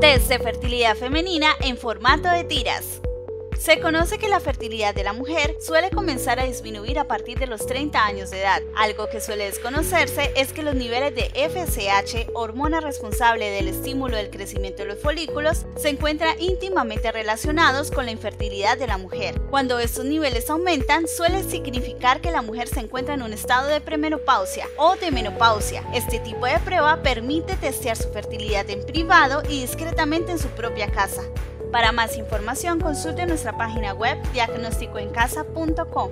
Test de fertilidad femenina en formato de tiras. Se conoce que la fertilidad de la mujer suele comenzar a disminuir a partir de los 30 años de edad. Algo que suele desconocerse es que los niveles de FSH, hormona responsable del estímulo del crecimiento de los folículos, se encuentran íntimamente relacionados con la infertilidad de la mujer. Cuando estos niveles aumentan, suele significar que la mujer se encuentra en un estado de premenopausia o de menopausia. Este tipo de prueba permite testear su fertilidad en privado y discretamente en su propia casa. Para más información consulte nuestra página web diagnósticoencasa.com.